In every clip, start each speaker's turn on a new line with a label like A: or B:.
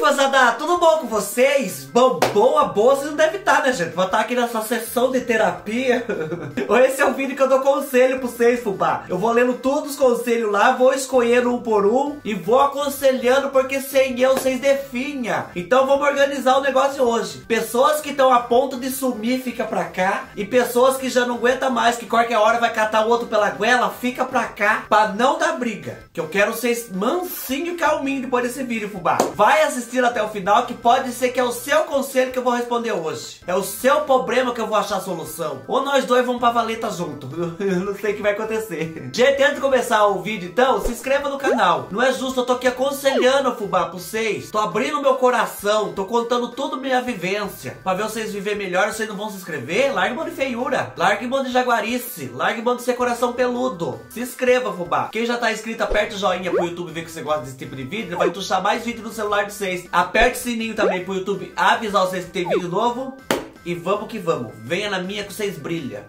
A: Fazada, tudo bom com vocês? Bom, boa, boa, vocês não devem estar, né, gente? Vou estar aqui nessa sessão de terapia. Esse é o vídeo que eu dou conselho pra vocês, fubá. Eu vou lendo todos os conselhos lá, vou escolhendo um por um e vou aconselhando, porque sem eu vocês definham. Então vamos organizar o negócio hoje. Pessoas que estão a ponto de sumir, fica pra cá. E pessoas que já não aguentam mais, que qualquer hora vai catar o outro pela goela, fica pra cá, pra não dar briga. Que eu quero vocês mansinho e calminho depois desse vídeo, fubá. Vai assistir assistir até o final que pode ser que é o seu conselho que eu vou responder hoje. É o seu problema que eu vou achar a solução. Ou nós dois vamos pra valeta junto. Eu não sei o que vai acontecer. Gente, antes de começar o vídeo então, se inscreva no canal. Não é justo, eu tô aqui aconselhando fubá pra vocês. Tô abrindo meu coração, tô contando tudo minha vivência. Pra ver vocês viver melhor, vocês não vão se inscrever? Largue mão de feiura. Largue mão de jaguarice. Largue mão de ser coração peludo. Se inscreva, fubá. Quem já tá inscrito, aperte o joinha pro YouTube ver que você gosta desse tipo de vídeo. Vai tuchar mais vídeo no celular de vocês. Aperte o sininho também pro YouTube avisar vocês que tem vídeo novo. E vamos que vamos. Venha na minha que vocês brilham.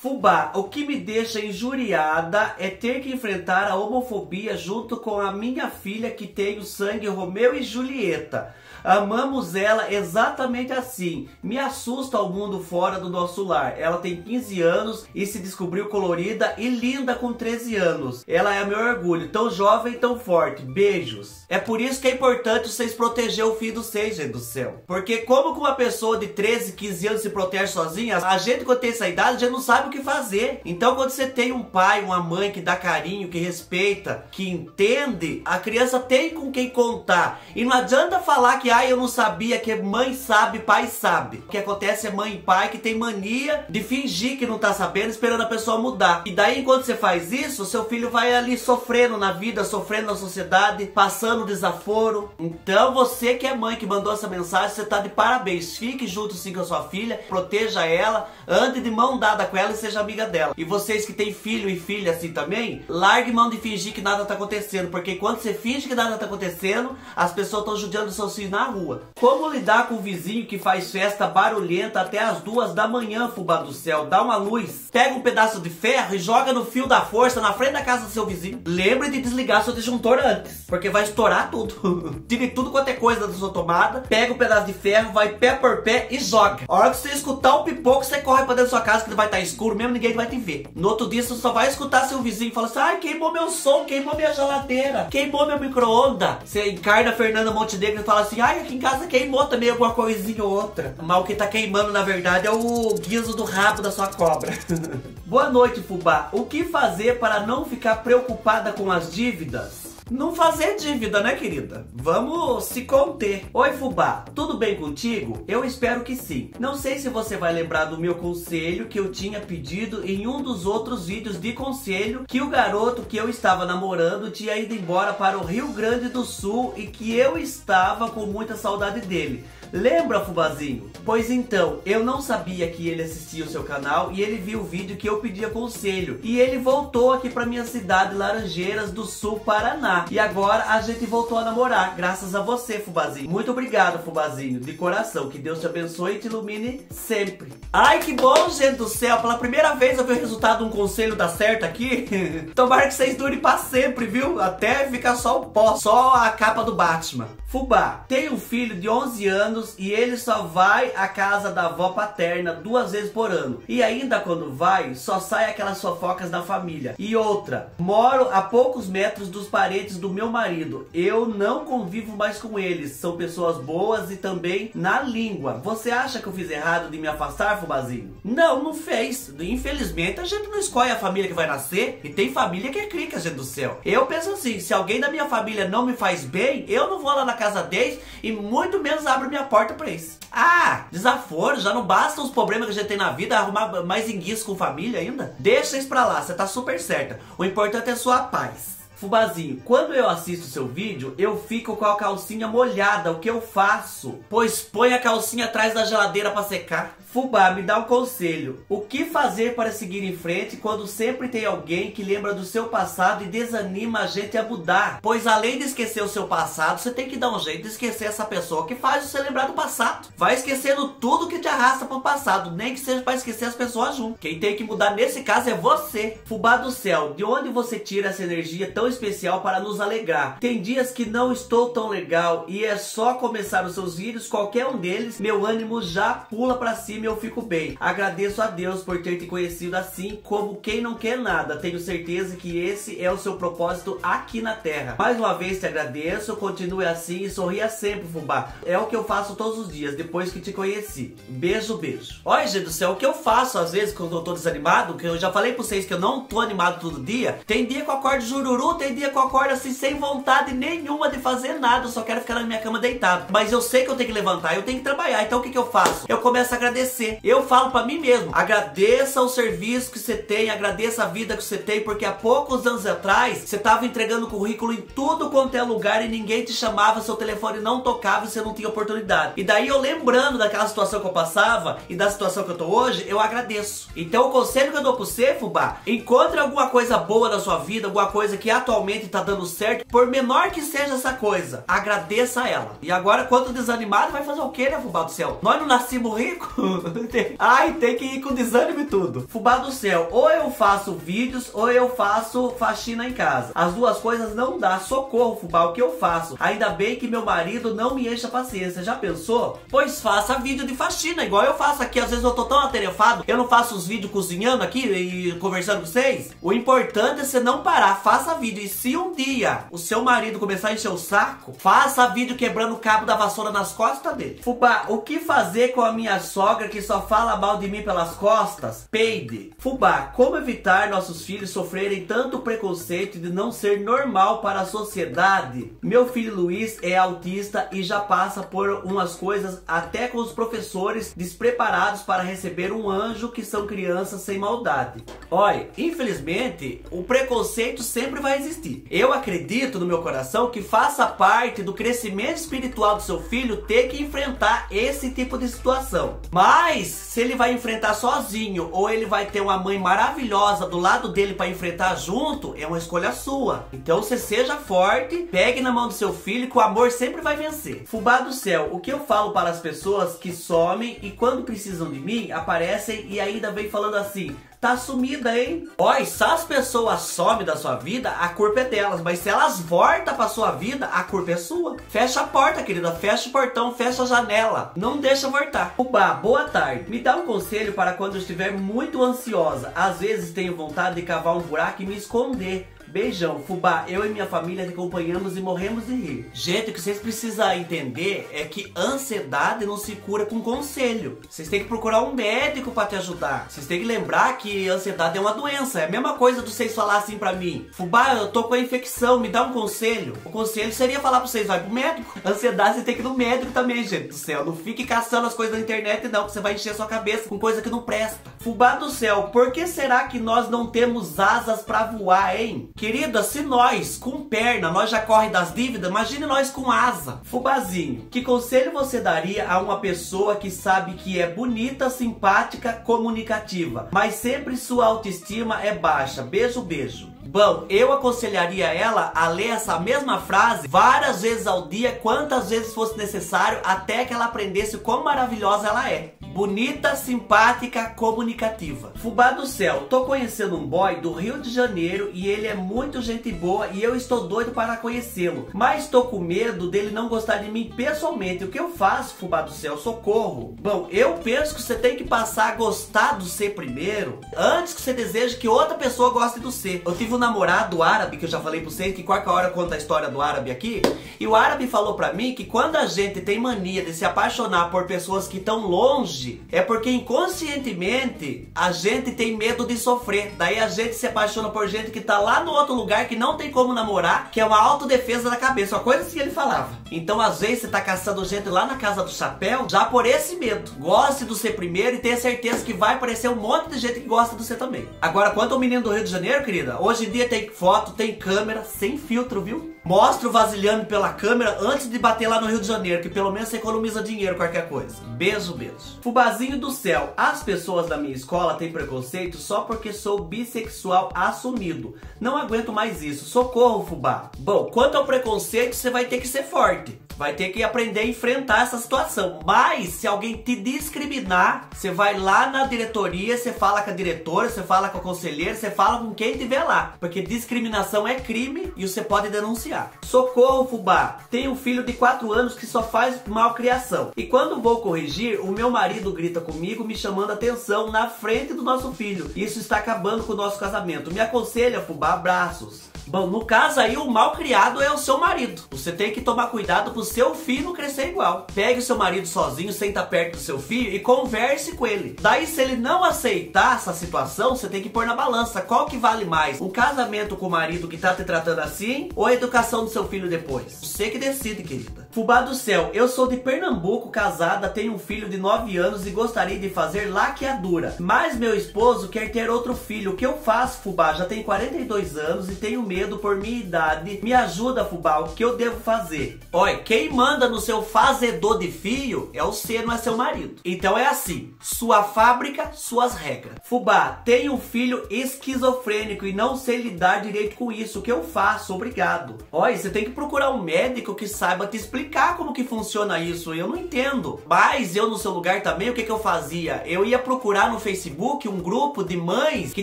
A: Fubá, o que me deixa injuriada é ter que enfrentar a homofobia junto com a minha filha que tem o sangue Romeu e Julieta. Amamos ela exatamente assim. Me assusta o mundo fora do nosso lar. Ela tem 15 anos e se descobriu colorida e linda com 13 anos. Ela é meu orgulho, tão jovem tão forte. Beijos. É por isso que é importante vocês proteger o filho do seis, gente do céu. Porque como que uma pessoa de 13, 15 anos se protege sozinha, a gente quando tem essa idade já não sabe o que fazer. Então quando você tem um pai, uma mãe que dá carinho, que respeita, que entende, a criança tem com quem contar. E não adianta falar que ah, eu não sabia que mãe sabe, pai sabe. O que acontece é mãe e pai que tem mania de fingir que não tá sabendo, esperando a pessoa mudar. E daí, enquanto você faz isso, seu filho vai ali sofrendo na vida, sofrendo na sociedade, passando desaforo. Então, você que é mãe que mandou essa mensagem, você tá de parabéns. Fique junto sim com a sua filha, proteja ela, ande de mão dada com ela seja amiga dela. E vocês que têm filho e filha assim também, largue mão de fingir que nada tá acontecendo, porque quando você finge que nada tá acontecendo, as pessoas estão judiando seus filhos na rua. Como lidar com o vizinho que faz festa barulhenta até as duas da manhã, fubá do céu? Dá uma luz, pega um pedaço de ferro e joga no fio da força na frente da casa do seu vizinho. Lembre de desligar seu disjuntor antes, porque vai estourar tudo. Tire tudo quanto é coisa da sua tomada, pega um pedaço de ferro, vai pé por pé e joga. A hora que você escutar o pipoco, você corre pra dentro da sua casa que vai estar escuro, mesmo ninguém vai te ver. No outro dia você só vai escutar seu vizinho e fala assim: ai, queimou meu som, queimou minha geladeira, queimou meu micro-ondas. Você encarna Fernanda Montenegro e fala assim: ai, aqui em casa queimou também alguma coisinha ou outra. Mas o que tá queimando, na verdade, é o guiso do rabo da sua cobra. Boa noite, Fubá. O que fazer para não ficar preocupada com as dívidas? Não fazer dívida, né, querida? Vamos se conter. Oi, Fubá, tudo bem contigo? Eu espero que sim. Não sei se você vai lembrar do meu conselho que eu tinha pedido em um dos outros vídeos de conselho que o garoto que eu estava namorando tinha ido embora para o Rio Grande do Sul e que eu estava com muita saudade dele. Lembra, Fubazinho? Pois então, eu não sabia que ele assistia o seu canal e ele viu o vídeo que eu pedia conselho. E ele voltou aqui para minha cidade, Laranjeiras do Sul, Paraná. E agora a gente voltou a namorar, graças a você, Fubazinho. Muito obrigado, Fubazinho, de coração. Que Deus te abençoe e te ilumine sempre. Ai, que bom, gente do céu. Pela primeira vez eu vi o resultado de um conselho dar certo aqui. Tomara que vocês durem para sempre, viu? Até ficar só o pó, só a capa do Batman. Fubá, tem um filho de 11 anos e ele só vai à casa da avó paterna duas vezes por ano. E ainda quando vai, só sai aquelas fofocas da família. E outra, moro a poucos metros dos parentes do meu marido. Eu não convivo mais com eles. São pessoas boas e também na língua. Você acha que eu fiz errado de me afastar, Fubazinho? Não, não fez. Infelizmente, a gente não escolhe a família que vai nascer. E tem família que é crica, gente do céu. Eu penso assim, se alguém da minha família não me faz bem, eu não vou lá na casa deles e muito menos abro minha porta pra isso. Ah, desaforo, já não basta os problemas que a gente tem na vida, arrumar mais enguiço com família ainda? Deixa isso pra lá, você tá super certa. O importante é sua paz. Fubazinho, quando eu assisto seu vídeo, eu fico com a calcinha molhada. O que eu faço? Pois põe a calcinha atrás da geladeira para secar. Fubá, me dá um conselho. O que fazer para seguir em frente quando sempre tem alguém que lembra do seu passado e desanima a gente a mudar? Pois além de esquecer o seu passado, você tem que dar um jeito de esquecer essa pessoa que faz você lembrar do passado. Vai esquecendo tudo que te arrasta pro passado, nem que seja para esquecer as pessoas junto. Quem tem que mudar nesse caso é você. Fubá do céu, de onde você tira essa energia tão especial para nos alegrar. Tem dias que não estou tão legal e é só começar os seus vídeos, qualquer um deles, meu ânimo já pula para cima e eu fico bem. Agradeço a Deus por ter te conhecido assim, como quem não quer nada. Tenho certeza que esse é o seu propósito aqui na Terra. Mais uma vez te agradeço, continue assim e sorria sempre, fubá. É o que eu faço todos os dias, depois que te conheci. Beijo, beijo. Olha, gente do céu, o que eu faço às vezes quando eu tô desanimado, que eu já falei pra vocês que eu não tô animado todo dia, tem dia que eu acordo jururu, tem dia que eu acordo assim sem vontade nenhuma de fazer nada, eu só quero ficar na minha cama deitado. Mas eu sei que eu tenho que levantar, eu tenho que trabalhar, então o que, que eu faço? Eu começo a agradecer. Eu falo para mim mesmo, agradeça o serviço que você tem, agradeça a vida que você tem, porque há poucos anos atrás você tava entregando currículo em tudo quanto é lugar e ninguém te chamava, seu telefone não tocava e você não tinha oportunidade. E daí eu lembrando daquela situação que eu passava e da situação que eu tô hoje, eu agradeço. Então o conselho que eu dou pro você, Fubá, encontre alguma coisa boa na sua vida, alguma coisa que atualmente tá dando certo, por menor que seja essa coisa, agradeça ela. E agora, quanto desanimado, vai fazer o que, né, Fubá do céu? Nós não nascimos ricos? Ai, tem que ir com desânimo e tudo. Fubá do céu, ou eu faço vídeos, ou eu faço faxina em casa. As duas coisas não dá. Socorro, Fubá, o que eu faço? Ainda bem que meu marido não me enche a paciência. Já pensou? Pois faça vídeo de faxina, igual eu faço aqui. Às vezes eu tô tão atarefado, eu não faço os vídeos cozinhando aqui e conversando com vocês. O importante é você não parar, faça vídeo. E se um dia o seu marido começar a encher o saco, faça vídeo quebrando o cabo da vassoura nas costas dele. Fubá, o que fazer com a minha sogra que só fala mal de mim pelas costas? Peide. Fubá, como evitar nossos filhos sofrerem tanto preconceito de não ser normal para a sociedade? Meu filho Luiz é autista e já passa por umas coisas até com os professores despreparados para receber um anjo que são crianças sem maldade. Olha, infelizmente, o preconceito sempre vai existir. Eu acredito no meu coração que faça parte do crescimento espiritual do seu filho ter que enfrentar esse tipo de situação. Mas se ele vai enfrentar sozinho ou ele vai ter uma mãe maravilhosa do lado dele para enfrentar junto, é uma escolha sua. Então você seja forte, pegue na mão do seu filho que o amor sempre vai vencer. Fubá do céu, o que eu falo para as pessoas que somem e quando precisam de mim aparecem e ainda vem falando assim: tá sumida, hein? Ó, e se as pessoas somem da sua vida, a culpa é delas. Mas se elas voltam pra sua vida, a culpa é sua. Fecha a porta, querida. Fecha o portão, fecha a janela. Não deixa voltar. Uba, boa tarde. Me dá um conselho para quando eu estiver muito ansiosa. Às vezes tenho vontade de cavar um buraco e me esconder. Beijão, Fubá, eu e minha família acompanhamos e morremos de rir. Gente, o que vocês precisam entender é que ansiedade não se cura com conselho. Vocês têm que procurar um médico para te ajudar. Vocês têm que lembrar que ansiedade é uma doença. É a mesma coisa de vocês falar assim para mim: Fubá, eu tô com a infecção, me dá um conselho. O conselho seria falar para vocês: vai pro médico. Ansiedade você tem que ir no médico também, gente do céu. Não fique caçando as coisas na internet, não, que você vai encher sua cabeça com coisa que não presta. Fubá do céu, por que será que nós não temos asas para voar, hein? Querida, se nós com perna nós já corre das dívidas, imagine nós com asa. Fubazinho, que conselho você daria a uma pessoa que sabe que é bonita, simpática, comunicativa, mas sempre sua autoestima é baixa? Beijo, beijo. Bom, eu aconselharia ela a ler essa mesma frase várias vezes ao dia, quantas vezes fosse necessário, até que ela aprendesse o quão maravilhosa ela é. Bonita, simpática, comunicativa. Fubá do céu, tô conhecendo um boy do Rio de Janeiro e ele é muito gente boa e eu estou doido para conhecê-lo. Mas tô com medo dele não gostar de mim pessoalmente. O que eu faço, Fubá do céu? Socorro. Bom, eu penso que você tem que passar a gostar do C primeiro, antes que você deseje que outra pessoa goste do C. Eu tive um namorado árabe, que eu já falei pra vocês, que qualquer hora conta a história do árabe aqui, e o árabe falou pra mim que quando a gente tem mania de se apaixonar por pessoas que estão longe, é porque inconscientemente a gente tem medo de sofrer. Daí a gente se apaixona por gente que tá lá no outro lugar que não tem como namorar, que é uma autodefesa da cabeça. Uma coisa assim que ele falava. Então às vezes você tá caçando gente lá na casa do chapéu já por esse medo. Goste do ser primeiro e tenha certeza que vai aparecer um monte de gente que gosta do ser também. Agora, quanto ao menino do Rio de Janeiro, querida, hoje em dia tem foto, tem câmera, sem filtro, viu? Mostra o vasilhame pela câmera antes de bater lá no Rio de Janeiro, que pelo menos você economiza dinheiro qualquer coisa. Beijo, beijo. Fubazinho do céu, as pessoas da minha escola têm preconceito só porque sou bissexual assumido. Não aguento mais isso. Socorro, fubá. Bom, quanto ao preconceito, você vai ter que ser forte. Vai ter que aprender a enfrentar essa situação. Mas se alguém te discriminar, você vai lá na diretoria, você fala com a diretora, você fala com a conselheira, você fala com quem tiver lá. Porque discriminação é crime e você pode denunciar. Socorro, fubá! Tenho um filho de 4 anos que só faz malcriação. E quando vou corrigir, o meu marido grita comigo, me chamando atenção na frente do nosso filho. Isso está acabando com o nosso casamento. Me aconselha, fubá, abraços. Bom, no caso aí, o mal criado é o seu marido. Você tem que tomar cuidado pro seu filho não crescer igual. Pegue o seu marido sozinho, senta perto do seu filho e converse com ele. Daí, se ele não aceitar essa situação, você tem que pôr na balança. Qual que vale mais? Um casamento com o marido que tá te tratando assim ou a educação do seu filho depois? Você que decide, querida. Fubá do céu, eu sou de Pernambuco, casada, tenho um filho de 9 anos e gostaria de fazer laqueadura. Mas meu esposo quer ter outro filho. O que eu faço, Fubá? Já tenho 42 anos e tenho medo por minha idade. Me ajuda, fubá, o que eu devo fazer? Olha, quem manda no seu fazedor de fio é o ser, não é seu marido. Então é assim: sua fábrica, suas regras. Fubá, tenho um filho esquizofrênico e não sei lidar direito com isso. O que eu faço? Obrigado. Olha, você tem que procurar um médico que saiba te explicar como que funciona isso. Eu não entendo. Mas eu no seu lugar também, o que, que eu fazia? Eu ia procurar no Facebook um grupo de mães que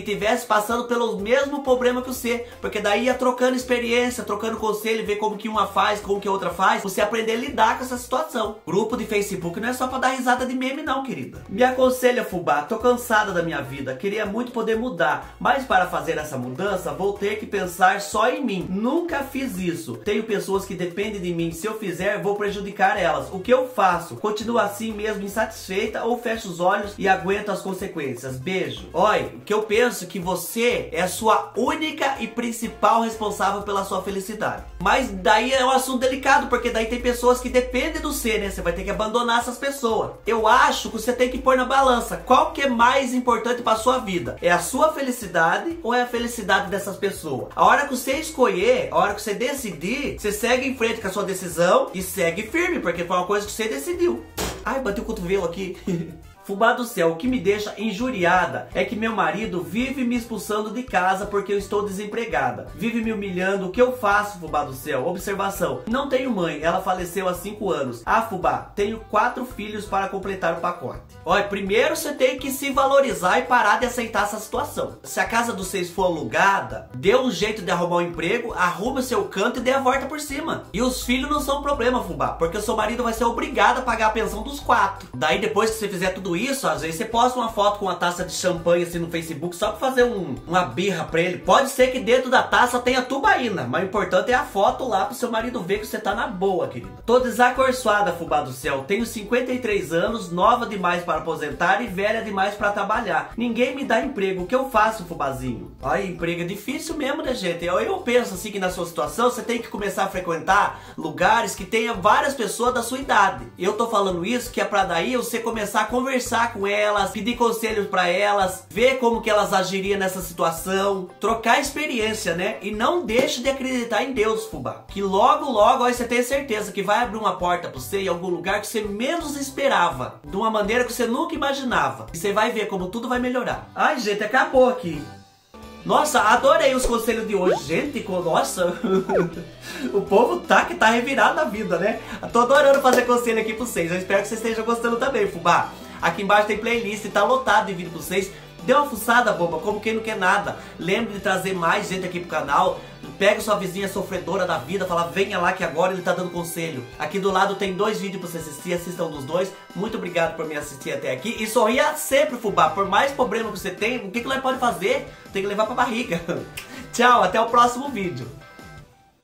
A: tivesse passando pelo mesmo problema que você, porque daí ia trocando experiência, trocando conselho, ver como que uma faz, como que a outra faz, você aprender a lidar com essa situação. Grupo de Facebook não é só pra dar risada de meme não, querida. Me aconselha, Fubá, tô cansada da minha vida, queria muito poder mudar, mas para fazer essa mudança vou ter que pensar só em mim. Nunca fiz isso. Tenho pessoas que dependem de mim, se eu fizer vou prejudicar elas. O que eu faço? Continuo assim mesmo insatisfeita ou fecho os olhos e aguento as consequências? Beijo. Olha, o que eu penso é que você é a sua única e principal principal responsável pela sua felicidade. Mas daí é um assunto delicado, porque daí tem pessoas que dependem do ser, né? Você vai ter que abandonar essas pessoas. Eu acho que você tem que pôr na balança qual que é mais importante para sua vida. É a sua felicidade ou é a felicidade dessas pessoas? A hora que você escolher, a hora que você decidir, você segue em frente com a sua decisão e segue firme, porque foi uma coisa que você decidiu. Ai, bati o cotovelo aqui. Fubá do céu, o que me deixa injuriada é que meu marido vive me expulsando de casa porque eu estou desempregada. Vive me humilhando. O que eu faço, Fubá do céu? Observação: não tenho mãe, ela faleceu há 5 anos. Ah, Fubá, tenho quatro filhos para completar o pacote. Olha, primeiro você tem que se valorizar e parar de aceitar essa situação. Se a casa dos seis for alugada, dê um jeito de arrumar um emprego, arrume seu canto e dê a volta por cima. E os filhos não são problema, Fubá, porque o seu marido vai ser obrigado a pagar a pensão dos quatro. Daí depois que você fizer tudo isso, às vezes você posta uma foto com uma taça de champanhe assim no Facebook só pra fazer um, uma birra pra ele. Pode ser que dentro da taça tenha tubaína, mas o importante é a foto lá pro seu marido ver que você tá na boa, querida. Tô desacorçoada, fubá do céu. Tenho 53 anos, nova demais para aposentar e velha demais para trabalhar. Ninguém me dá emprego. O que eu faço, fubazinho? Olha, emprego é difícil mesmo, né, gente? Eu, eu penso assim que na sua situação você tem que começar a frequentar lugares que tenha várias pessoas da sua idade. Eu tô falando isso que é pra daí você começar a conversar conversar com elas, pedir conselhos para elas, ver como que elas agiriam nessa situação, trocar experiência, né? E não deixe de acreditar em Deus, fubá. Que logo, logo, aí você tem certeza que vai abrir uma porta para você em algum lugar que você menos esperava, de uma maneira que você nunca imaginava. E você vai ver como tudo vai melhorar. Ai, gente, acabou aqui. Nossa, adorei os conselhos de hoje. Gente, nossa, o povo tá que tá revirado na vida, né? Tô adorando fazer conselho aqui pra vocês. Eu espero que vocês estejam gostando também, fubá. Aqui embaixo tem playlist, tá lotado de vídeo pra vocês. Dê uma fuçada, boba, como quem não quer nada. Lembre de trazer mais gente aqui pro canal. Pega sua vizinha sofredora da vida, fala, venha lá que agora ele tá dando conselho. Aqui do lado tem dois vídeos pra você assistir, assistam dos dois. Muito obrigado por me assistir até aqui. E sorria sempre, fubá. Por mais problema que você tem, o que, que ele pode fazer? Tem que levar pra barriga. Tchau, até o próximo vídeo.